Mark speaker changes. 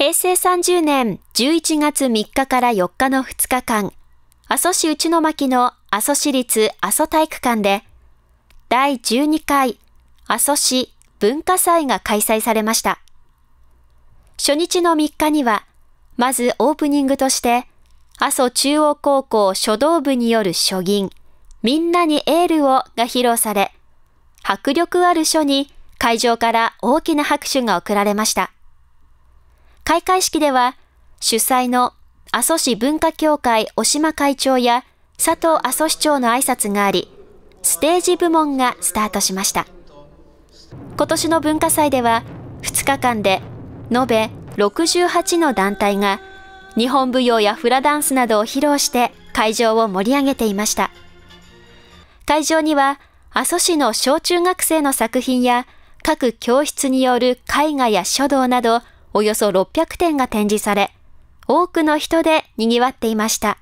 Speaker 1: 平成30年11月3日から4日の2日間、阿蘇市内巻の阿蘇市立阿蘇体育館で、第12回阿蘇市文化祭が開催されました。初日の3日には、まずオープニングとして、阿蘇中央高校書道部による書吟、みんなにエールをが披露され、迫力ある書に会場から大きな拍手が送られました。開会式では、主催の阿蘇市文化協会小島会長や佐藤阿蘇市長の挨拶があり、ステージ部門がスタートしました。今年の文化祭では、2日間で延べ68の団体が日本舞踊やフラダンスなどを披露して会場を盛り上げていました。会場には阿蘇市の小中学生の作品や各教室による絵画や書道などおよそ600点が展示され、多くの人で賑わっていました。